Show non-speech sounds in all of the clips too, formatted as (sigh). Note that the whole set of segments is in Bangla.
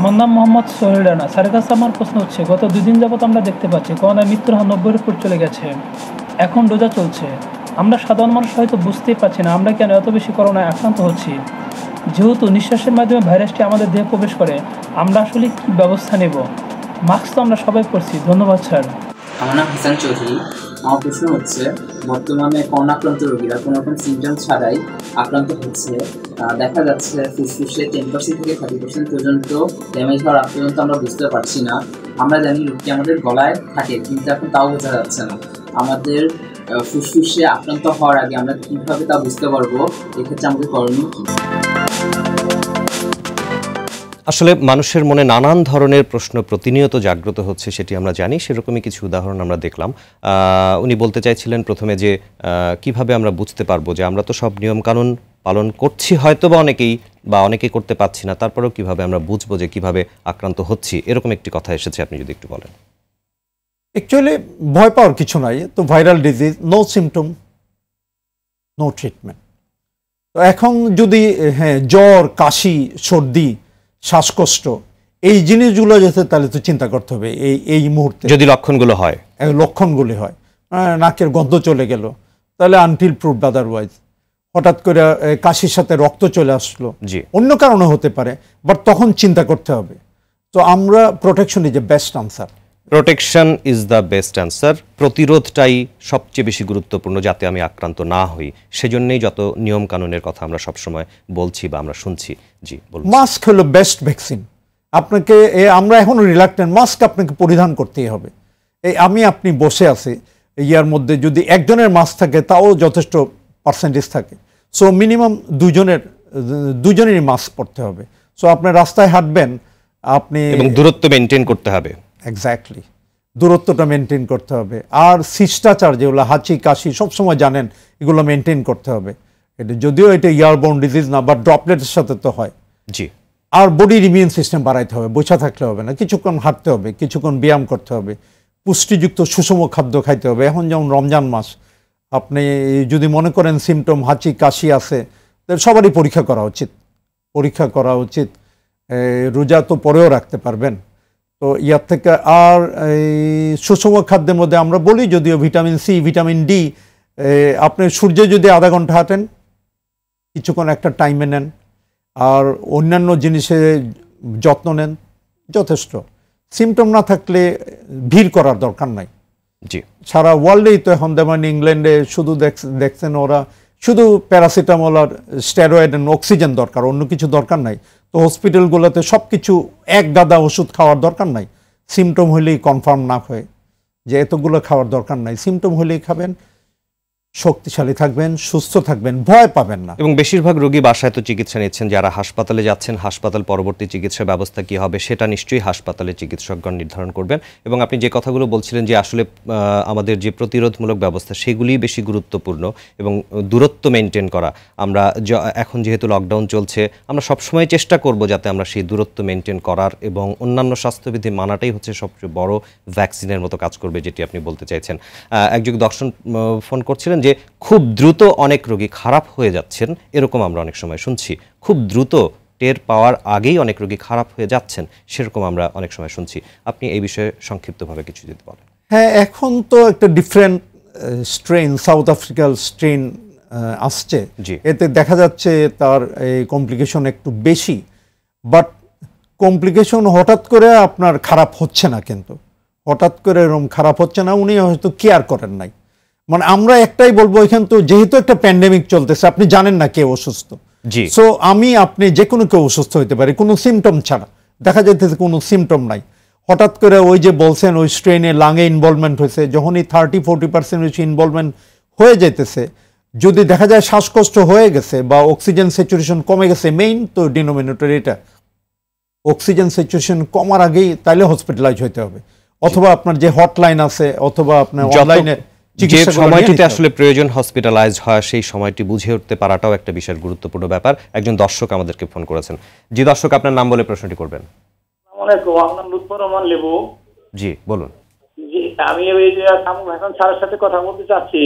আমার নাম মোহাম্মদ সোহেল রানা। স্যারের কাছে আমার প্রশ্ন হচ্ছে, গত দুদিন যাবত আমরা দেখতে পাচ্ছি করোনায় মৃত্যুর হার নব্বইয়ের উপর চলে গেছে। এখন রোজা চলছে। আমরা সাধারণ মানুষ হয়তো বুঝতেই পারছি না, আমরা কেন এত বেশি করোনায় আক্রান্ত হচ্ছি? যেহেতু নিঃশ্বাসের মাধ্যমে ভাইরাসটি আমাদের দেহে প্রবেশ করে, আমরা আসলে কি ব্যবস্থা নেব? মাস্ক তো আমরা সবাই করছি ধন্যবাদ, স্যার। আমার নাম হাসান চৌধুরী। আমার প্রশ্ন হচ্ছে, বর্তমানে করোনাক্রান্ত রোগীরা কোনো রকম সিমটম ছাড়াই আক্রান্ত হচ্ছে। দেখা যাচ্ছে ফুসফুসে টেন পার্সেন্ট থেকে থার্টি পার্সেন্ট পর্যন্ত ড্যামেজ হওয়ার আগ পর্যন্ত আমরা বুঝতে পারছি না। আমরা জানি রোগটি আমাদের গলায় থাকে, কিন্তু এখন তাও বোঝা যাচ্ছে না। আমাদের ফুসফুসে আক্রান্ত হওয়ার আগে আমরা কীভাবে তা বুঝতে পারব? এক্ষেত্রে আমাদের করণীয় কী? আসলে মানুষের মনে নানান ধরনের প্রশ্ন প্রতিনিয়ত জাগ্রত হচ্ছে, সেটি আমরা জানি। সেরকমই কিছু উদাহরণ আমরা দেখলাম। উনি বলতে চাইছিলেন প্রথমে যে কীভাবে আমরা বুঝতে পারব যে আমরা তো সব নিয়মকানুন পালন করছি হয়তো বা অনেকেই বা অনেকেই করতে পারছি না, তারপরেও কীভাবে আমরা বুঝব যে কীভাবে আক্রান্ত হচ্ছি? এরকম একটি কথা এসেছে, আপনি যদি একটু বলেন। অ্যাকচুয়ালি ভয় পাওয়ার কিছু নাই। তো viral disease no symptom no treatment তো এখন যদি হ্যাঁ জ্বর, কাশি, সর্দি শ্বাসকষ্ট এই জিনিসগুলো যাতে তাহলে তো চিন্তা করতে হবে এই এই মুহূর্তে। যদি লক্ষণগুলো হয়। লক্ষণগুলি হয়। নাকের গন্ধ চলে গেল। তাহলে আনটিল প্রুফ আদারওয়াইজ হঠাৎ করে কাশির সাথে রক্ত চলে আসলো। জি। অন্য কারণে হতে পারে বাট তখন চিন্তা করতে হবে। তো আমরা protection is a best answer protection is the best answer প্রতিরোধটাই সবচেয়ে বেশি গুরুত্বপূর্ণ যাতে আমি আক্রান্ত না হই। সেজন্যই যত নিয়ম কানুনের কথা আমরা সবসময় বলছি বা আমরা শুনছি। জি বলুন। মাস্ক হলো বেস্ট ভ্যাকসিন আপনাকে এ আমরা এখন রিলাক্টেন্ট মাস্ক আপনাকে পরিধান করতেই হবে। এই আমি আপনি বসে আছি ইয়ার মধ্যে যদি একজনের মাস্ক থাকে তাও যথেষ্ট পার্সেন্টেজ থাকে। সো মিনিমাম দুজনের দুজনেরই মাস্ক পরতে হবে। সো আপনি রাস্তায় হাঁটবেন আপনি এবং দূরত্ব মেনটেন করতে হবে। এক্স্যাক্টলি দূরত্বটা মেনটেন করতে হবে। আর শিষ্টাচার যেগুলো হাঁচি কাশি সবসময় জানেন এগুলো মেনটেন করতে হবে। এটা যদিও এটা ইয়ারবোর্ন ডিজিজ না বাট ড্রপলেটের সাথে তো হয়। জি। আর বডির ইমিউন সিস্টেম বাড়াইতে হবে বসে থাকলে হবে না কিছুক্ষণ হাঁটতে হবে কিছুক্ষণ ব্যায়াম করতে হবে পুষ্টিযুক্ত সুষম খাদ্য খাইতে হবে। এখন যেমন রমজান মাস আপনি যদি মনে করেন সিমটম হাঁচি কাশি আছে তাহলে সবারই পরীক্ষা করা উচিত। পরীক্ষা করা উচিত রোজা তো পরেও রাখতে পারবেন। তো ইয়ার থেকে আর এই সুষম খাদ্যের মধ্যে আমরা বলি যদিও ভিটামিন সি ভিটামিন ডি আপনি সূর্যে যদি আধা ঘণ্টা হাঁটেন কিছুক্ষণ একটা টাইমে নেন আর অন্যান্য জিনিসে যত্ন নেন যথেষ্ট। সিমটম না থাকলে ভিড় করার দরকার নাই। জি। সারা ওয়ার্ল্ডেই তো এখন যেমন ইংল্যান্ডে শুধু দেখ- দেখছেন ওরা শুধু প্যারাসিটামল আর স্টেরয়েড অক্সিজেন দরকার, অন্য কিছু দরকার নাই। তো হসপিটালগুলোতে সব কিছু এক গাদা ওষুধ খাওয়ার দরকার নাই। সিমটম হলেই কনফার্ম না হয়ে যে এতগুলো খাওয়ার দরকার নাই। সিমটম হলেই খাবেন। শক্তিশালী থাকবেন, সুস্থ থাকবেন, ভয় পাবেন না। এবং বেশিরভাগ রোগী বাসায় তো চিকিৎসা নিচ্ছেন। যারা হাসপাতালে যাচ্ছেন, হাসপাতাল পরবর্তী চিকিৎসা ব্যবস্থা কি হবে সেটা নিশ্চয়ই হাসপাতালে চিকিৎসকগণ নির্ধারণ করবেন। এবং আপনি যে কথাগুলো বলছিলেন যে আসলে আমাদের যে প্রতিরোধমূলক ব্যবস্থা, সেগুলিই বেশি গুরুত্বপূর্ণ এবং দূরত্ব মেনটেন করা। আমরা এখন যেহেতু লকডাউন চলছে, আমরা সবসময় চেষ্টা করব যাতে আমরা সেই দূরত্ব মেনটেন করার এবং অন্যান্য স্বাস্থ্যবিধি মানাটাই হচ্ছে সবচেয়ে বড় ভ্যাকসিনের মতো কাজ করবে, যেটি আপনি বলতে চাইছেন। একজন দর্শন ফোন করছিলেন যে খুব দ্রুত অনেক রোগী খারাপ হয়ে যাচ্ছেন এরকম আমরা অনেক সময় শুনছি। খুব দ্রুত টের পাওয়ার আগেই অনেক রোগী খারাপ হয়ে যাচ্ছেন সেরকম আমরা অনেক সময় শুনছি। আপনি এই বিষয়ে সংক্ষিপ্তভাবে কিছু যদি বলেন। হ্যাঁ এখন তো একটা ডিফারেন্ট স্ট্রেন সাউথ আফ্রিকার স্ট্রেন আসছে। জি। এতে দেখা যাচ্ছে তার এই কমপ্লিকেশন একটু বেশি বাট কমপ্লিকেশন হঠাৎ করে আপনার খারাপ হচ্ছে না কিন্তু। হঠাৎ করে এরকম খারাপ হচ্ছে না উনি হয়তো কেয়ার করেন নাই। মানে আমরা একটাই বলব এখান তো যেহেতু একটা প্যান্ডেমিক চলতেছে আপনি জানেন না কে অসুস্থ। জি। সো আমি আপনি যে কোনো কেউ অসুস্থ হইতে পারি কোনো সিমটম ছাড়া। দেখা যাইতেছে কোনো সিমটম নাই। হঠাৎ করে ওই যে বলছেন ওই স্ট্রেনে লাঙে ইনভলভমেন্ট হয়েছে যখনই থার্টি ফোরটি পার্সেন্ট বেশি ইনভলভমেন্ট হয়ে যেতেছে যদি দেখা যায় শ্বাসকষ্ট হয়ে গেছে বা অক্সিজেন স্যাচুরেশন কমে গেছে মেইন তো ডিনোমিনেটর এটা। অক্সিজেন স্যাচুরেশন কমার আগেই তাইলে হসপিটালাইজ হতে হবে। অথবা আপনার যে হটলাইন আছে অথবা আপনার অনলাইনে যে সময়টিতে আসলে প্রয়োজন হসপিটালাইজ হয় সেই সময়টি বুঝে উঠতে পারাটাও একটা বিশাল গুরুত্বপূর্ণ ব্যাপার। একজন দর্শক আমাদেরকে ফোন করেছেন। জি দর্শক আপনার নাম বলে প্রশ্নটি করবেন। জি বলুন। আমি এই যে সামু হাসান স্যারের সাথে কথা বলতে চাচ্ছি।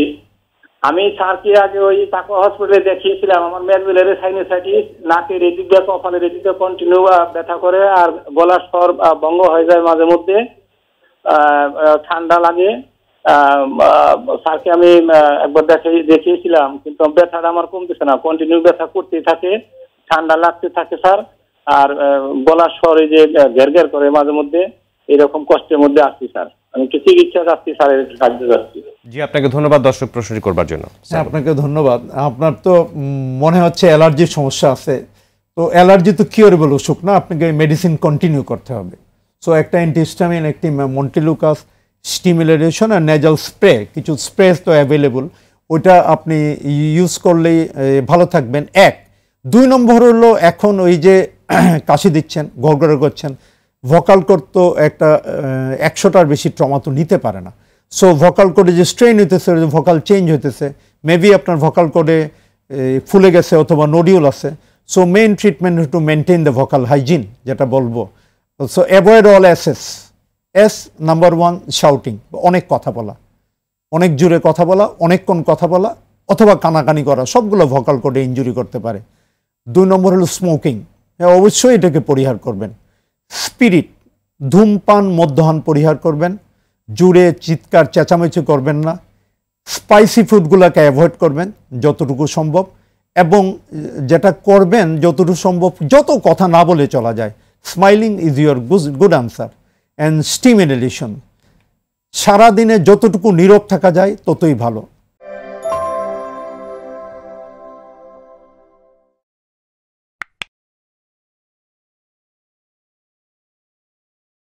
আমি স্যারকে আগে ওই তাকুয়া হসপিটালে দেখিয়েছিলাম আমার মেদবিলের সাইনোসাইটিস নাকের এদিক দিয়ে কপালের এদিক দিয়ে কন্টিনিউ ব্যথা করে আর গলার স্বর ভঙ্গ হয়ে যায় মাঝে মধ্যে। ঠান্ডা লাগে। স্যারকে আমি একবার দেখে দেখিয়েছিলাম কিন্তু ব্যথাটা আমার কমতেছে না। কন্টিনিউ ব্যথা করতেই থাকে ঠান্ডা লাগতে থাকে স্যার। আর আহ, গলার স্বর এই যে ঘের ঘের করে মাঝে মধ্যে এরকম কষ্টের মধ্যে আসছি স্যার। আমি একটু চিকিৎসা যাচ্ছি স্যারের সাহায্য যাচ্ছি জি আপনাকে ধন্যবাদ দর্শক প্রশ্নটি করবার জন্য। হ্যাঁ, আপনাকে ধন্যবাদ। আপনার তো মনে হচ্ছে অ্যালার্জির সমস্যা আছে। তো অ্যালার্জি তো কিওরেবল অসুখ না? আপনাকে মেডিসিন কন্টিনিউ করতে হবে। সো একটা অ্যান্টিস্টামিন একটি মন্টিলুকাস স্টিমুলেশন আর নেজাল স্প্রে কিছু স্প্রে তো অ্যাভেলেবল ওইটা আপনি ইউজ করলেই ভালো থাকবেন। এক, দুই নম্বর হলো এখন ওই যে (clears throat) কাশি দিচ্ছেন, গড়গড়ে করছেন ভোকাল কোড তো একটা একশোটার বেশি ট্রমা তো নিতে পারে না। সো ভোকাল কোডে যে স্ট্রেন হইতেছে ভোকাল চেঞ্জ হইতেছে মেবি আপনার ভোকাল কোডে ফুলে গেছে অথবা নোডিউল আছে। So main treatment to maintain the vocal hygiene যেটা বলব। সো অ্যাভয়েড অল এসএস এস নাম্বার ওয়ান শাউটিং অনেক কথা বলা, অনেক জোরে কথা বলা, অনেকক্ষণ কথা বলা, অথবা কানাকানি করা, সবগুলো ভোকাল কোডে ইঞ্জুরি করতে পারে। দুই নম্বর হলো স্মোকিং হ্যাঁ অবশ্যই এটাকে পরিহার করবেন। স্পিরিট ধূমপান, মদ্যহান পরিহার করবেন। জুড়ে চিৎকার, চেঁচামেচি করবেন না। স্পাইসি ফুডগুলোকে অ্যাভয়েড করবেন, যতটুকু সম্ভব। এবং যেটা করবেন, যতটুকু সম্ভব, যত কথা না বলে চলা যায়। Smiling is your good answer and steam সারাদিনে যতটুকু নীরব থাকা যায় ততই ভালো।